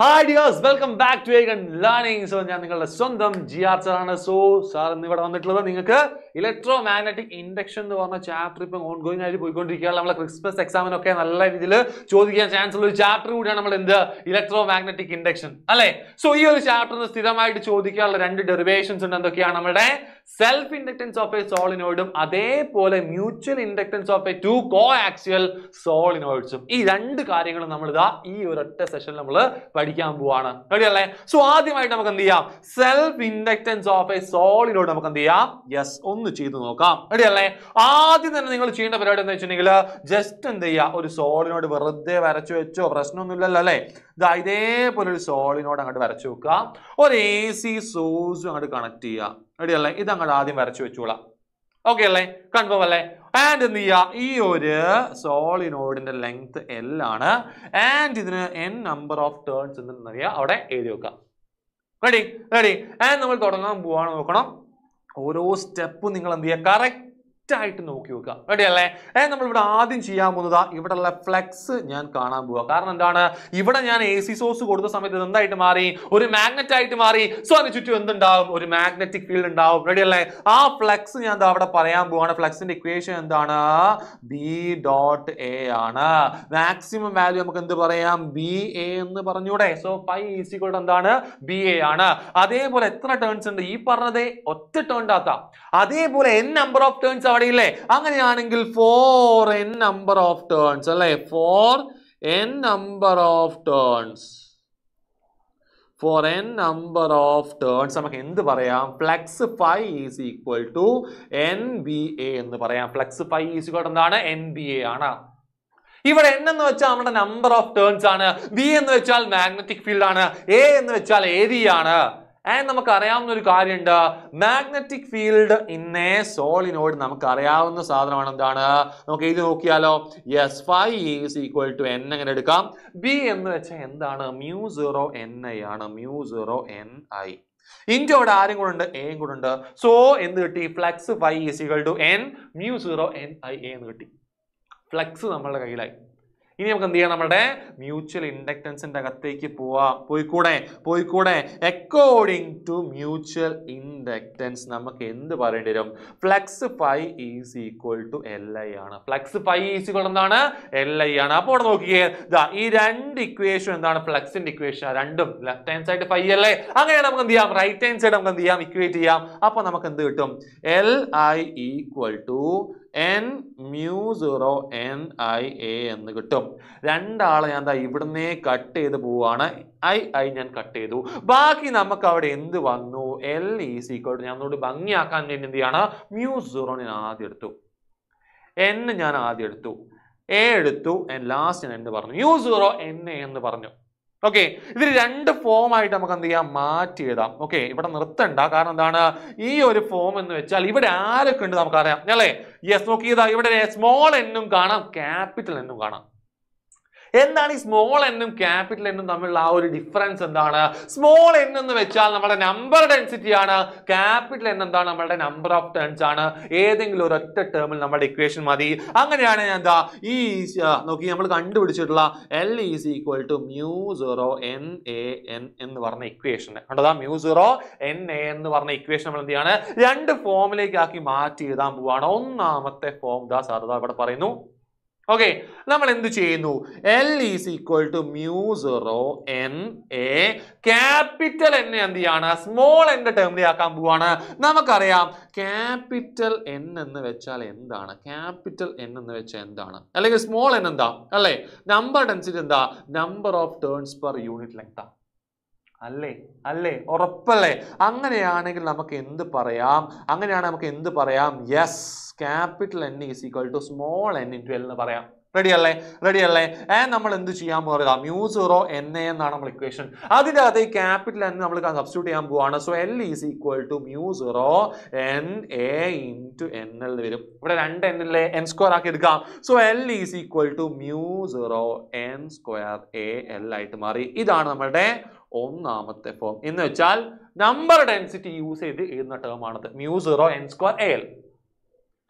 Hi dears welcome back to Ekon learning so ഞാൻ നിങ്ങളുടെ സ്വന്തം ജി ആർ സർ ആണ് സോ സാർ ഇന്ന് ഇവിടെ വന്നിട്ടുള്ളത് നിങ്ങൾക്ക് ഇലക്ട്രോ മാഗ്നറ്റിക് ഇൻഡക്ഷൻ എന്ന് പറഞ്ഞ ചാപ്റ്റർ ഇപ്പം ഓൺ ഗോയിങ് ആയിട്ട് പോയിക്കൊണ്ടിരിക്കുകയാണ്. നമ്മളെ ക്രിസ്മസ് എക്സാമിനൊക്കെ നല്ല രീതിയിൽ ചോദിക്കാൻ ചാൻസ് ഉള്ള ഒരു ചാപ്റ്റർ കൂടിയാണ് നമ്മൾ എന്ത്? ഇലക്ട്രോ മാഗ്നറ്റിക് ഇൻഡക്ഷൻ അല്ലേ? സോ ഈ ഒരു ചാപ്റ്ററിന് സ്ഥിരമായിട്ട് ചോദിക്കാനുള്ള രണ്ട് ഡെറിവേഷൻസ് ഉണ്ട്. എന്തൊക്കെയാണ് നമ്മുടെ സെൽഫ് ഇൻഡക്ടൻസ് ഓഫ് എ സോളിനോയിഡും അതേപോലെ mutual inductance of a two coaxial സോളിനോയിഡ്സും ഈ രണ്ട് കാര്യങ്ങളും നമ്മൾ ഇതാ ഈ ഒരൊറ്റ സെഷനിൽ നമ്മൾ പഠിക്കാൻ പോവാണ്. റെഡിയല്ലേ? സോ ആദ്യമായിട്ട് നമുക്ക് എന്ത് ചെയ്യാം? Self inductance of a solenoid നമുക്ക് എന്ത് ചെയ്യാം? യെസ് ഒന്ന് ചെയ്ത് നോക്കാം. റെഡിയല്ലേ? ആദ്യം തന്നെ നിങ്ങൾ ചെയ്യേണ്ട പരിപാടി എന്ന് വെച്ചിട്ടുണ്ടെങ്കിൽ ജസ്റ്റ് എന്ത് ചെയ്യുക? ഒരു സോളിനോട് വെറുതെ വരച്ചു വെച്ചോ പ്രശ്നമൊന്നുമില്ലല്ലോ അല്ലേ? ഇതാ ഇതേപോലെ ഒരു സോളിനോട് അങ്ങോട്ട് വരച്ചു വെക്കുക. ഒരു എ സി സോഴ്സും അങ്ങോട്ട് കണക്ട് ചെയ്യുക. റെഡി അല്ലേ? ഇത് അങ്ങോട്ട് ആദ്യം വരച്ചു വെച്ചോളാം. ഓക്കെ അല്ലേ? കൺഫേം അല്ലേ? ആൻഡ് എന്ത് ചെയ്യുക? ഈ ഒരു സോളിനോഡിന്റെ ലെങ്ത് എൽ ആണ്. ആൻഡ് ഇതിന് എൻ നമ്പർ ഓഫ് ടേൺസ് എന്തെന്നറിയാ അവിടെ എഴുതി വെക്കാം റെഡി റെഡി ആൻഡ് നമ്മൾ തുടങ്ങാൻ പോവാണ് നോക്കണം. ഓരോ സ്റ്റെപ്പും നിങ്ങൾ എന്ത് ചെയ്യുക? കറക്റ്റ് ആയിട്ട് നോക്കി വെക്കുക. റെഡി അല്ലേ ഏഹ് നമ്മൾ ഇവിടെ ആദ്യം ചെയ്യാൻ പോകുന്നത് ഇവിടെയുള്ള ഫ്ലെക്സ് ഞാൻ കാണാൻ പോവുക കാരണം എന്താണ്? ഇവിടെ ഞാൻ എ സി സോഴ്സ് കൊടുത്ത സമയത്ത് എന്തായിട്ട് മാറി? ഒരു മാഗ്നറ്റ് ആയിട്ട് മാറി. സോ അതിന് ചുറ്റും എന്തുണ്ടാവും? ഒരു മാഗ്നറ്റിക് ഫീൽഡ് ഉണ്ടാവും. റെഡി അല്ലേ ആ ഫ്ലെക്സ് ഞാൻ അവിടെ പറയാൻ പോവാണ്. ഫ്ലെക്സിന്റെ ഇക്വേഷൻ എന്താണ്? ബി ഡോട്ട് എ ആണ്. മാക്സിമം വാല്യൂ നമുക്ക് എന്ത് പറയാം? ബി എ എന്ന് പറഞ്ഞൂടെ. സോ പൈ കൂടെ എന്താണ്? ബി എ ആണ്. അതേപോലെ എത്ര ടേൺസ് ഉണ്ട്? ഈ പറഞ്ഞതേ ഒറ്റ ടേൺ ആക്കാം. അതേപോലെ എൻ നമ്പർ ഓഫ് ടേൺസ് അവിടെ ഇല്ലേ അങ്ങനെയാണെങ്കിൽ for N number of turns അല്ലേ? For N number of turns for N number of turns നമുക്ക് എന്ത് പറയാം? Flux phi is equal to N B A എന്ന് പറയാം. ഫ്ലക്സ് ഫൈവ് ഈസ് ഈക്വൽ എന്താണ്? എൻ ബി എ ആണ്. ഇവിടെ എൻ എന്ന് വെച്ചാൽ നമ്മുടെ നമ്പർ ഓഫ് ടേൺസ് ആണ്. ബി എന്ന് വെച്ചാൽ മാഗ്നറ്റിക് ഫീൽഡ് ആണ്. എ എന്ന് വെച്ചാൽ ഏരിയ ആണ്. ആൻഡ് നമുക്ക് അറിയാവുന്ന ഒരു കാര്യമുണ്ട്. Magnetic field in a solenoid നമുക്ക് അറിയാവുന്ന സാധനമാണ് എന്താണ്? നമുക്ക് എഴുതി നോക്കിയാലോ? Yes phi is equal to N എങ്ങനെ എടുക്കാം? ബി എന്ന് വെച്ചാൽ എന്താണ്? മ്യൂ സീറോ എൻ ഐ ആണ്. Mu zero N I into അവിടെ ആരും കൂടെ ഉണ്ട്? എയും കൂടെ ഉണ്ട്. സോ എന്ത് കിട്ടി? Flux phi is equal to N mu zero N I എന്ന് കിട്ടി. ഫ്ലക്സ് നമ്മളുടെ കയ്യിലായി. ഇനി നമുക്ക് എന്ത് ചെയ്യാം? നമ്മുടെ മ്യൂച്വൽ ഇൻഡക്ടൻസിന്റെ അകത്തേക്ക് പോവാം. പോയിക്കൂടെ? പോയിക്കൂടെ? അക്കോർഡിംഗ് ടു മ്യൂച്വൽ ഇൻഡക്ടൻസ് നമുക്ക് എന്ത് പറയേണ്ടി വരും? Flux phi is equal to L I ആണ് ഫ്ലക്സ് ഫൈ ഈസ് ഈക്വൽ എന്താണ്? എൽ ഐ ആണ് അപ്പോൾ നോക്കിയേ ഇതാ ഈ രണ്ട് ഇക്വേഷൻ എന്താണ്? ഫ്ലക്സിന്റെ ഇക്വേഷൻ രണ്ടും ലെഫ്റ്റ് ഹാൻഡ് സൈഡ് ഫൈ അല്ലേ? അങ്ങനെ നമുക്ക് എന്ത് ചെയ്യാം? റൈറ്റ് ഹാൻഡ് സൈഡ് നമുക്ക് എന്ത് ചെയ്യാം? ഇക്വേറ്റ് ചെയ്യാം. അപ്പോൾ നമുക്ക് എന്ത് കിട്ടും? L I equal to N mu zero N I A എന്ന് കിട്ടും. രണ്ടാളെ ഞാൻ എന്താ ഇവിടുന്ന് കട്ട് ചെയ്ത് പോവാണ്. ഐ ഐ ഞാൻ കട്ട് ചെയ്തു. ബാക്കി നമുക്ക് അവിടെ എന്ത് വന്നു? എൽ ഈസ് ഞാൻ ഒന്നുകൂടി ഭംഗിയാക്കാൻ വേണ്ടി എന്ത് ചെയ്യാണ്? മ്യൂ സീറോ ഞാൻ ആദ്യം എടുത്തു. എൻ ഞാൻ ആദ്യം എടുത്തു. എ എടുത്തു. ലാസ്റ്റ് ഞാൻ എന്ത് പറഞ്ഞു. മ്യൂ സീറോ എൻ എന്ന് പറഞ്ഞു. ഓക്കെ ഇതിൽ രണ്ട് ഫോം ആയിട്ട് നമുക്ക് എന്ത് ചെയ്യാം? മാറ്റി എഴുതാം. ഓക്കെ ഇവിടെ നിർത്തണ്ട. കാരണം എന്താണ്? ഈ ഒരു ഫോം എന്ന് വെച്ചാൽ ഇവിടെ ആരൊക്കെ ഉണ്ട് നമുക്കറിയാം. അല്ലേ? യെസ് നോക്കിയതാ. ഇവിടെ സ്മോൾ എന്നും കാണാം. ക്യാപിറ്റൽ എന്നും കാണാം. എന്താണ് ഈ സ്മോൾ എന്നും ക്യാപിറ്റൽ എന്നും തമ്മിലുള്ള ആ ഒരു ഡിഫറൻസ് എന്താണ്? സ്മോൾ എൻ എന്ന് വെച്ചാൽ നമ്മുടെ നമ്പർ ഡെൻസിറ്റി ആണ്. ക്യാപിറ്റൽ എൻ എന്താണ്? നമ്മുടെ നമ്പർ ഓഫ് ടേൺസ് ആണ്. ഏതെങ്കിലും ഒരു ഒറ്റ ടേമിൽ നമ്മുടെ ഇക്വേഷൻ മതി. അങ്ങനെയാണ് എന്താ ഈ നോക്കി നമ്മൾ കണ്ടുപിടിച്ചിട്ടുള്ള L is equal to mu zero N A N എന്ന് പറഞ്ഞ ഇക്വേഷൻ കണ്ടതാ? മ്യൂ സീറോ എൻ എ എന്ന് പറഞ്ഞ ഇക്വേഷൻ നമ്മൾ എന്താണ് രണ്ട് ഫോമിലേക്ക് ആക്കി മാറ്റി എഴുതാൻ പോവാണ്. ഒന്നാമത്തെ ഫോം ദാ സാർ ഇവിടെ പറയുന്നു. ഓക്കെ നമ്മൾ എന്ത് ചെയ്യുന്നു L is equal to mu zero N A capital N എന്ത് ചെയ്യാണ്? സ്മോൾ എന്റെ ടേമിലാക്കാൻ പോവാണ്. നമുക്കറിയാം ക്യാപിറ്റൽ എൻ എന്ന് വെച്ചാൽ എന്താണ്? ക്യാപിറ്റൽ എൻ എന്ന് വെച്ചാൽ എന്താണ്? അല്ലെങ്കിൽ സ്മോൾ എൻ എന്താ? അല്ലേ? നമ്പർ ഡെൻസിറ്റി എന്താ? Number of turns per unit ലെങ്താ അല്ലേ? അല്ലേ? ഉറപ്പല്ലേ? അങ്ങനെയാണെങ്കിൽ നമുക്ക് എന്ത് പറയാം? അങ്ങനെയാണെങ്കിൽ നമുക്ക് എന്ത് പറയാം? Yes capital N is equal to small N into L എന്ന് പറയാം. റെഡി അല്ലേ? റെഡി അല്ലേ? ഏ നമ്മൾ എന്ത് ചെയ്യാൻ പോകുക മ്യൂ സീറോ എൻ എ എന്നാണ് നമ്മൾ ഇക്വേഷൻ അതിന്റെ അകത്ത് ഈ ക്യാപിറ്റൽ എൻ നമ്മൾ സബ്സ്റ്റിറ്റ്യൂട്ട് ചെയ്യാൻ പോവാണ്. So L is equal to mu zero N A into N L വരും. ഇവിടെ രണ്ട് എൻ എൽ എൻ സ്ക്വയർ ആക്കി എടുക്കാം. So L is equal to mu zero N square A L ആയിട്ട് മാറി. ഇതാണ് നമ്മളുടെ ഒന്നാമത്തെ ഫോം എന്ന് വെച്ചാൽ നമ്പർ ഡെൻസിറ്റി യൂസ് ചെയ്ത് എഴുതുന്ന ടേം ആണത്. Mu zero N square L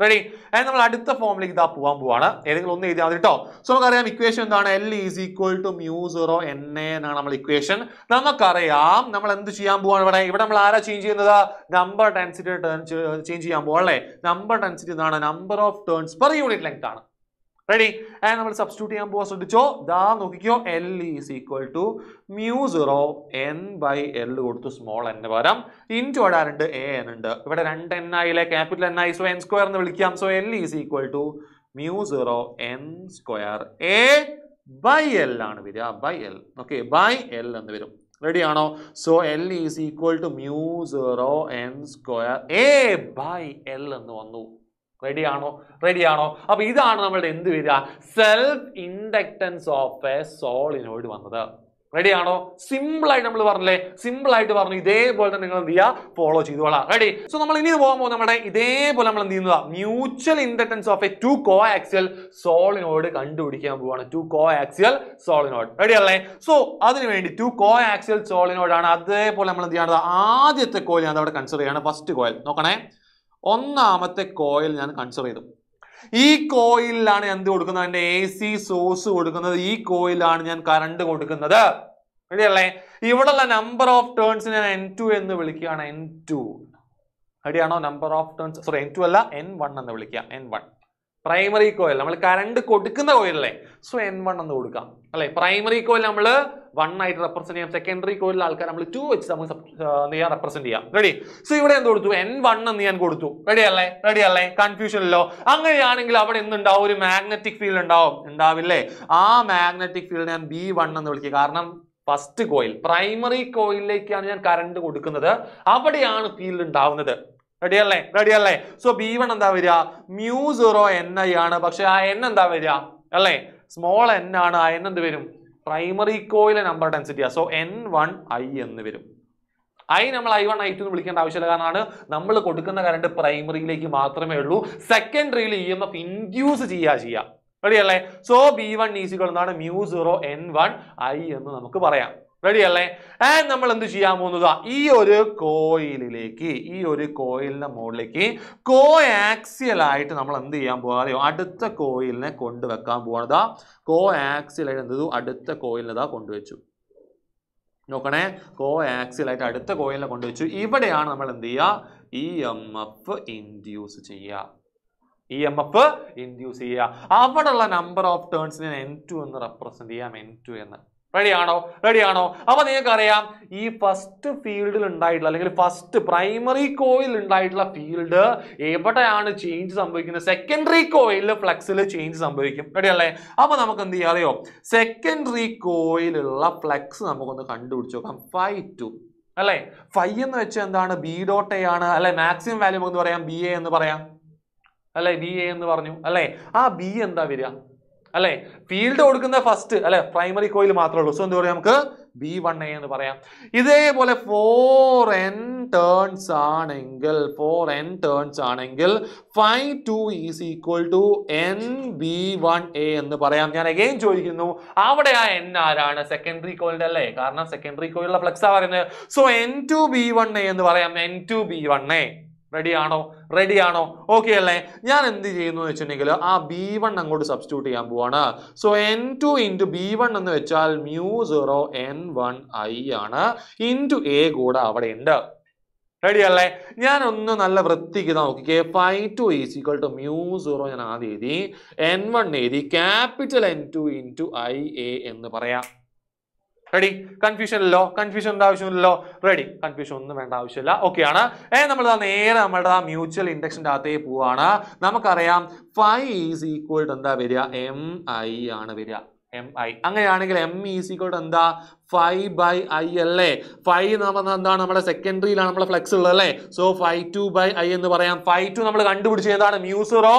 ready അതായത് നമ്മൾ അടുത്ത ഫോമിലേക്ക് ഇതാ പോകാൻ പോവാണ്. ഏതെങ്കിലും ഒന്ന് എഴുതിയാൽ മതി കേട്ടോ സോ നമുക്കറിയാം ഇക്വേഷൻ എന്താണ്? L is equal to mu zero N A എന്നാണ് നമ്മൾ ഇക്വേഷൻ നമുക്കറിയാം നമ്മൾ എന്ത് ചെയ്യാൻ പോവാണ് ഇവിടെ? ഇവിടെ നമ്മൾ ആരാ ചേഞ്ച് ചെയ്യുന്നത്? നമ്പർ ഡെൻസിറ്റി ചേഞ്ച് ചെയ്യാൻ അല്ലേ? നമ്പർ ഡെൻസിറ്റി എന്താണ് number of turns per unit length ആണ്. റെഡി ആൻഡ് നമ്മൾ സബ്സ്റ്റിറ്റ്യൂട്ട് ചെയ്യാൻ പോകാൻ ശ്രദ്ധിച്ചോ? ദാ നോക്കിക്കോ L is equal to mu zero N by L കൊടുത്തു സ്മോൾ എൻ പകരം. ഇന്റു ഇടാനുണ്ട് എ എൻ ഉണ്ട്. ഇവിടെ രണ്ട് എൻ ആയിലെ ക്യാപിറ്റൽ എൻ ആയി. സോ എൻ സ്ക്വയർ എന്ന് വിളിക്കാം. So L is equal to mu zero N square A by L ആണ് വരിക. By L okay by L എന്ന് വരും. റെഡി ആണോ? So L is equal to mu zero N square A by L എന്ന് വന്നു. Ready റെഡിയാണോ അപ്പോൾ ഇതാണ് നമ്മളുടെ എന്ത് വരിക? Self inductance of a solenoid വന്നത് റെഡിയാണോ ആയിട്ട് നമ്മൾ പറഞ്ഞില്ലേ? സിമ്പിൾ ആയിട്ട് പറഞ്ഞു. ഇതേപോലെ തന്നെ നിങ്ങൾ എന്ത് ചെയ്യുക? ഫോളോ ചെയ്തോളാം. റെഡി സോ നമ്മൾ ഇനി പോകുന്നത് നമ്മുടെ ഇതേപോലെ നമ്മൾ എന്ത് ചെയ്യുന്നതാ? Mutual inductance of a two coaxial solenoid കണ്ടുപിടിക്കാൻ പോവാണ്. Two coaxial solenoid ready അല്ലേ? സോ അതിന് വേണ്ടി ടു കോ ആക്സിയൽ സോളിനോടാണ് അതേപോലെ നമ്മൾ എന്ത് ചെയ്യേണ്ടത്? ആദ്യത്തെ കോയിൽ ഞാൻ അവിടെ കൺസിഡർ ചെയ്യാണ്. ഫസ്റ്റ് കോയിൽ നോക്കണേ. ഒന്നാമത്തെ കോയിൽ ഞാൻ കൺസിഡർ ചെയ്തു. ഈ കോയിലാണ് എന്ത് കൊടുക്കുന്നത്? അതിന്റെ എ സി സോഴ്സ് കൊടുക്കുന്നത്. ഈ കോയിലാണ് ഞാൻ കറണ്ട് കൊടുക്കുന്നത്. റെഡിയല്ലേ ഇവിടെയുള്ള നമ്പർ ഓഫ് ടേൺസ് ഞാൻ എൻ ടു എന്ന് വിളിക്കുകയാണ്. എൻ ടു റെഡിയാണോ number of turns sorry N two അല്ല എൻ വൺ എന്ന് വിളിക്കുക. എൻ വൺ പ്രൈമറി കോയിൽ നമ്മൾ കറണ്ട് കൊടുക്കുന്ന കോയിലല്ലേ സോ എൻ വൺ എന്ന് കൊടുക്കാം. അല്ലെ? പ്രൈമറി കോയിൽ നമ്മൾ വൺ ആയിട്ട് റെപ്രസെന്റ് ചെയ്യാം. സെക്കൻഡറി കോയിലിൽ ആൾക്കാർ നമ്മൾ ടു വെച്ച് നമുക്ക് ചെയ്യാം റെപ്രസെന്റ് ചെയ്യാം. റെഡി സോ ഇവിടെ എന്ത് കൊടുത്തു? എൻ വൺ എന്ന് ഞാൻ കൊടുത്തു. റെഡി അല്ലേ? റെഡി അല്ലേ? കൺഫ്യൂഷൻ അല്ലോ അങ്ങനെയാണെങ്കിൽ അവിടെ എന്തുണ്ടാവും? ഒരു മാഗ്നറ്റിക് ഫീൽഡ് ഉണ്ടാവും. ഉണ്ടാവില്ലേ? ആ മാഗ്നറ്റിക് ഫീൽഡ് ഞാൻ ബി വൺ എന്ന് വിളിക്കുക കാരണം ഫസ്റ്റ് കോയിൽ പ്രൈമറി കോയിലിലേക്കാണ് ഞാൻ കറണ്ട് കൊടുക്കുന്നത്. അവിടെയാണ് ഫീൽഡ് ഉണ്ടാവുന്നത്. റെഡി അല്ലേ? റെഡി അല്ലേ? സോ ബി വൺ എന്താ വരിക? മ്യൂ സീറോ എൻ ഐ ആണ്. പക്ഷെ ആ എൻ എന്താ വരിക? അല്ലേ? സ്മോൾ എൻ ആണ്. ആ എൻ എന്ത് വരും? പ്രൈമറി കോയിലെ നമ്പർ ഡെൻസിറ്റിയാ സോ എൻ വൺ ഐ എന്ന് വരും. ഐ നമ്മൾ ഐ വൺ ഐ ടു എന്ന് വിളിക്കേണ്ട ആവശ്യമില്ല. കാരണമാണ് നമ്മൾ കൊടുക്കുന്ന കറണ്ട് പ്രൈമറിയിലേക്ക് മാത്രമേ ഉള്ളൂ. സെക്കൻഡറിയിൽ ഇ എം എഫ് ഇൻഡ്യൂസ് ചെയ്യുക ചെയ്യുക റെഡി അല്ലേ സോ ബി വൺ ഈസികൾ എന്നാണ് mu zero N one I എന്ന് നമുക്ക് പറയാം. റെഡി അല്ലേ? ആൻഡ് നമ്മൾ എന്ത് ചെയ്യാൻ പോകുന്നത്? ഈ ഒരു കോയിലിലേക്ക് ഈ ഒരു കോയിലിന്റെ മുകളിലേക്ക് കോ ആക്സിയൽ ആയിട്ട് നമ്മൾ എന്ത് ചെയ്യാൻ പോകാതെയോ അടുത്ത കോയിലിനെ കൊണ്ടുവെക്കാൻ പോകണതാ കോ ആക്സിയൽ ആയിട്ട് എന്ത് അടുത്ത കോയിലിനതാ കൊണ്ടുവച്ചു നോക്കണേ. കോ ആക്സിയൽ ആയിട്ട് അടുത്ത കോയിലിനെ കൊണ്ടുവച്ചു ഇവിടെയാണ് നമ്മൾ എന്ത് ചെയ്യുക ഇ എം എഫ് ഇൻഡ്യൂസ് ചെയ്യുക ഇ എം എഫ് ഇൻഡ്യൂസ് ചെയ്യുക അവിടെയുള്ള നമ്പർ ഓഫ് ടേൺസിനെ എൻ ടു എന്ന് റെപ്രസെന്റ് ചെയ്യാം. എൻ ടു എന്ന്. റെഡി റെഡിയാണോ റെഡി ആണോ? അപ്പൊ നിങ്ങൾക്ക് അറിയാം ഈ ഫസ്റ്റ് ഫീൽഡിൽ ഉണ്ടായിട്ടുള്ള അല്ലെങ്കിൽ ഫസ്റ്റ് പ്രൈമറി കോയിൽ ഉണ്ടായിട്ടുള്ള ഫീൽഡ് എവിടെയാണ് ചേഞ്ച് സംഭവിക്കുന്നത്? സെക്കൻഡറി കോയിലിൽ ഫ്ലക്സിൽ ചേഞ്ച് സംഭവിക്കും. റെഡിയല്ലേ അപ്പൊ നമുക്ക് എന്ത് ചെയ്യാം? അറിയോ? സെക്കൻഡറി കോയിലുള്ള ഫ്ലക്സ് നമുക്കൊന്ന് കണ്ടുപിടിച്ച് നോക്കാം. ഫൈവ് ടു അല്ലേ? ഫൈവ് എന്ന് വെച്ചാൽ എന്താണ്? ബി ഡോട്ട് എ ആണ്. അല്ലെ? മാക്സിമം വാല്യൂ എന്ന് പറയാം? ബി എ എന്ന് പറയാം. അല്ലെ? ബി എ എന്ന് പറഞ്ഞു. അല്ലേ? ആ ബി എന്താ വരിക? അല്ലെ? ഫീൽഡ് കൊടുക്കുന്ന ഫസ്റ്റ് അല്ലെ? പ്രൈമറി കോയിൽ മാത്രമേ ഉള്ളൂ. സോ എന്താ പറയുക നമുക്ക്? ബി വൺ എ എന്ന് പറയാം. ഇതേപോലെ ഫോർ എൻ ടേൺസ് ആണെങ്കിൽ ഫോർ എൻ ടേൺസ് ആണെങ്കിൽ phi two is equal to N B one A എന്ന് പറയാം. ഞാൻ അഗെയിൻ ചോദിക്കുന്നു അവിടെ ആ എൻ ആരാണ്? സെക്കൻഡറി കോയിലിന്റെ അല്ലേ? കാരണം സെക്കൻഡറി കോയിലുള്ള ഫ്ലക്സ് ആ പറയുന്നത്. So N two B one A എന്ന് പറയാം. N two B one A ready റെഡിയാണോ റെഡി ആണോ? ഓക്കെ അല്ലേ? ഞാൻ എന്ത് ചെയ്യുന്നു എന്ന് വെച്ചിട്ടുണ്ടെങ്കിൽ ആ ബി വൺ അങ്ങോട്ട് സബ്സ്റ്റിറ്റ്യൂട്ട് ചെയ്യാൻ പോവാണ്. So N two into B one എന്ന് വെച്ചാൽ mu zero N one I ആണ്. ഇന്റു എ കൂടെ അവിടെ ഉണ്ട്. റെഡി അല്ലേ? ഞാൻ ഒന്ന് നല്ല വൃത്തിക്ക് നോക്കിക്കേ phi two is equal to mu zero ഞാൻ ആദ്യം എഴുതി. എൻ വൺ എഴുതി. Capital N two into I A എന്ന് പറയാം. റെഡി കൺഫ്യൂഷൻ ഇല്ലല്ലോ. കൺഫ്യൂഷന്റെ ആവശ്യമില്ലല്ലോ റെഡി കൺഫ്യൂഷൻ ഒന്നും വേണ്ട ആവശ്യമില്ല. ഓക്കെ ആണ്. ഏ നമ്മൾ നേരെ നമ്മുടെ ആ മ്യൂച്വൽ ഇൻഡക്ഷന്റെ അകത്തേ പോവാണ്. നമുക്കറിയാം ഫൈവ് ഈസ് ഈക്വൽ ടു എന്താ വരിക? എം ഐ ആണ് വരിക. എം ഐ അങ്ങനെയാണെങ്കിൽ എം ഈസ് ഈക്വൽ ടു എന്താ? ഫൈവ് ബൈ ഐ അല്ലേ? ഫൈവ് എന്ന് പറഞ്ഞാൽ എന്താണ് നമ്മുടെ സെക്കൻഡറിയിലാണ് നമ്മുടെ ഫ്ലെക്സ് ഉള്ളത് അല്ലേ? So phi two by I എന്ന് പറയാം. ഫൈവ് ടു നമ്മൾ കണ്ടുപിടിച്ച് എന്താണ്? Mu zero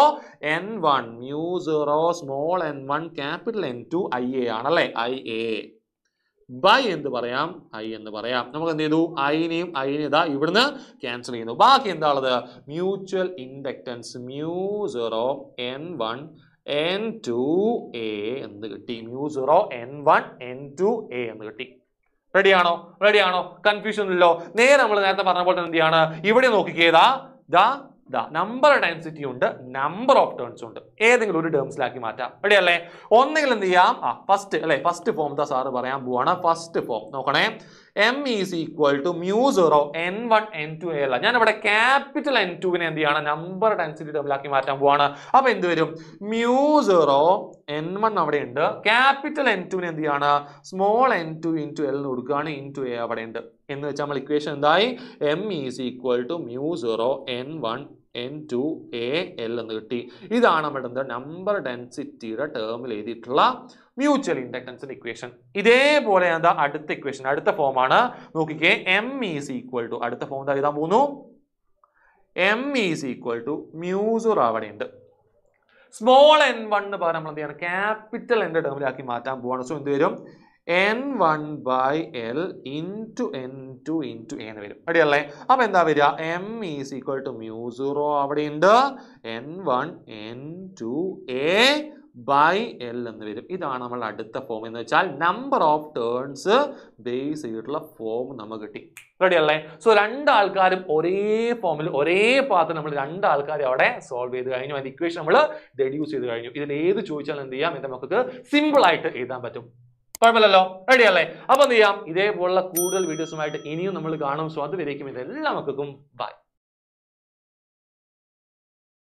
N one mu zero small N one capital N two I A ആണല്ലേ ഐ എ ബൈ എന്ന് പറയാം ഐ എന്ന് പറയാം. നമുക്ക് എന്ത് ചെയ്തു ഐനെയും ഐനെയും ഇതാ ഇവിടുന്ന് ക്യാൻസൽ ചെയ്യുന്നു. ബാക്കി എന്താ ഉള്ളത് mutual inductance mu zero N one N two A എന്ന് കിട്ടി. Mu zero N one N two A എന്ന് കിട്ടി. റെഡിയാണോ റെഡിയാണോ കൺഫ്യൂഷൻ ഇല്ലല്ലോ. നേരെ നമ്മൾ നേരത്തെ പറഞ്ഞ പോലെ തന്നെ എന്ത് ഇവിടെ നോക്കിക്കേതാ ദാ നമ്പർ ഡെൻസിറ്റി ഉണ്ട് നമ്പർ ഓഫ് ടേൺസ് ഉണ്ട്. ഏതെങ്കിലും ഒരു ടേംസിലാക്കി മാറ്റാം. റെഡി അല്ലേ? ഒന്നെങ്കിൽ എന്ത് ചെയ്യാം? ആ ഫസ്റ്റ് അല്ലെ ഫസ്റ്റ് ഫോം എന്താ സാറ് പറയാൻ പോവാണ്. ഫസ്റ്റ് ഫോം നോക്കണേ. M is equal to mu zero N one N two A അല്ല. ഞാനിവിടെ ക്യാപിറ്റൽ എൻ ടുവിനെ എന്ത് ചെയ്യണം? നമ്പർ ഡെൻസിറ്റി ടേമിലാക്കി മാറ്റാൻ പോവാണ്. അപ്പൊ എന്ത് വരും? മ്യൂ സീറോ എൻ വൺ അവിടെ ഉണ്ട്. ക്യാപിറ്റൽ എൻ ടുവിനെ എന്ത് ചെയ്യാണ്? Small N two into L കൊടുക്കുകയാണ്. ഇന്റു എ അവിടെ ഉണ്ട്. എന്ന് വെച്ചാൽ നമ്മൾ ഇക്വേഷൻ എന്തായി? M is equal to mu zero N one N two A L എന്ന് കിട്ടി. ഇതാണ് നമ്മുടെ എന്താ നമ്പർ ഡെൻസിറ്റിയുടെ ടേമിൽ എഴുതിയിട്ടുള്ള മ്യൂച്വൽ ഇൻഡക്ടൻസിന്റെ ഇക്വേഷൻ ഇതേപോലെ എന്താ അടുത്ത ഇക്വേഷൻ അടുത്ത ഫോമാണ് നോക്കിക്കേ എം ഈസ് ഈക്വൽ ടു അടുത്ത ഫോം എന്താ എഴുതാൻ പോകുന്നു? M is equal to mu zero അവിടെ ഉണ്ട് സ്മോൾ എൻ വണ്ണ് പകരം നമ്മൾ എന്ത് ചെയ്യണം? ക്യാപിറ്റൽ എന്റെ ടേമിലാക്കി മാറ്റാൻ പോവാണ്. സോ എന്ത് വരും? N one by L into N two into എന്ന് വരും. അടിയല്ലേ? അപ്പൊ എന്താ വരിക? M is equal to mu zero അവിടെ ഉണ്ട് N one N two A by L എന്ന് വരും. ഇതാണ് നമ്മൾ അടുത്ത ഫോം എന്ന് വെച്ചാൽ നമ്പർ ഓഫ് ടേൺസ് ബേസ് ചെയ്തിട്ടുള്ള ഫോം നമുക്ക് കിട്ടി. റെഡി അല്ലേ സോ രണ്ടാൾക്കാരും ഒരേ ഫോമിൽ ഒരേ പാത്ത് നമ്മൾ രണ്ടാൾക്കാരെ അവിടെ സോൾവ് ചെയ്ത് കഴിഞ്ഞു. അതിന്റെ ഇക്വേഷൻ നമ്മൾ ഡെഡ്യൂസ് ചെയ്ത് കഴിഞ്ഞു. ഇതിൽ ഏത് ചോദിച്ചാലും എന്ത് ചെയ്യാം? ഇത് നമുക്ക് സിമ്പിൾ ആയിട്ട് എഴുതാൻ പറ്റും. കുഴപ്പമില്ലല്ലോ. റെഡി അല്ലേ? അപ്പൊ എന്ത് ചെയ്യാം? ഇതേപോലുള്ള കൂടുതൽ വീഡിയോസുമായിട്ട് ഇനിയും നമ്മൾ കാണും. സോ അതുവരേക്കും ഇതെല്ലാ മക്കൾക്കും ബൈ